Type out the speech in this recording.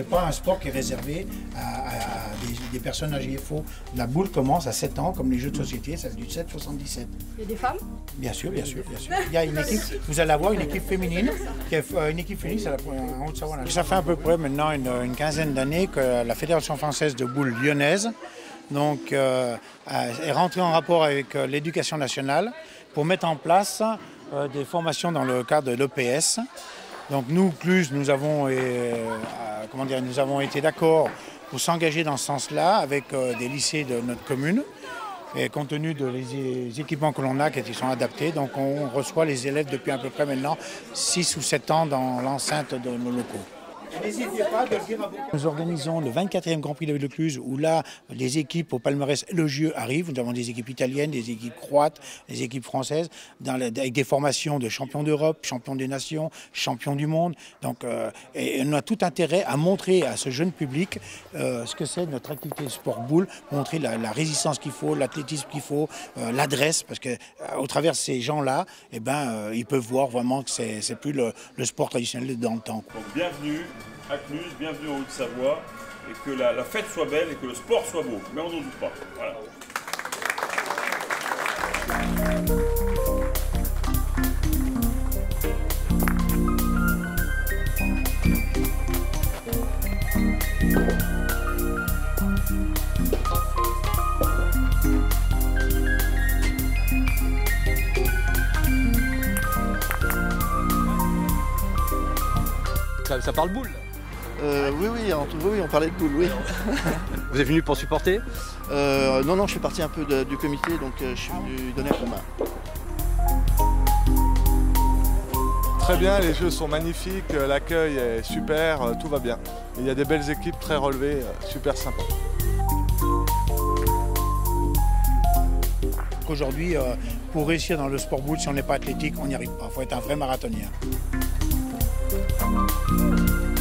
c'est pas un sport qui est réservé à, des, personnes âgées. Faut, la boule commence à 7 ans, comme les jeux de société, ça fait du 7 77. Il y a des femmes? Bien sûr, bien sûr, bien sûr. Il y a une équipe, vous allez avoir une équipe féminine, qui est, euh, une équipe féminine, c'est en Haute-Savoie. Ça fait à peu près maintenant une, quinzaine d'années que la Fédération française de boules lyonnaise donc, euh, est rentrée en rapport avec euh, l'éducation nationale pour mettre en place des formations dans le cadre de l'EPS. Donc nous, plus, nous avons, comment dire, nous avons été d'accord pour s'engager dans ce sens-là avec des lycées de notre commune. Et compte tenu des équipements que l'on a qui sont adaptés, donc on reçoit les élèves depuis à peu près maintenant 6 ou 7 ans dans l'enceinte de nos locaux. N'hésitez pas de le dire à vous. Nous organisons le 24e Grand Prix de Cluse où là, les équipes au palmarès élogieux arrivent. Nous avons des équipes italiennes, des équipes croates, des équipes françaises, avec des formations de champions d'Europe, champions des nations, champions du monde. Donc, euh, et on a tout intérêt à montrer à ce jeune public euh, ce que c'est notre activité de sport boule, montrer la, résistance qu'il faut, l'athlétisme qu'il faut, euh, l'adresse, parce que au travers de ces gens-là, eh ben, ils peuvent voir vraiment que c'est plus le, sport traditionnel dans le temps. bienvenue à bienvenue en Haute-Savoie, et que la, fête soit belle et que le sport soit beau. Mais on n'en doute pas. Ça, parle boule euh, oui, oui, en tout, oui, on parlait de boule, oui. Vous êtes venu pour supporter euh, Non, non, je suis parti un peu du comité, donc euh, je suis venu donner un coup de main. Très bien, les jeux sont magnifiques, l'accueil est super, tout va bien. Il y a des belles équipes très relevées, super sympa. Aujourd'hui, pour réussir dans le sport boule, si on n'est pas athlétique, on n'y arrive pas. Il faut être un vrai marathonien. Música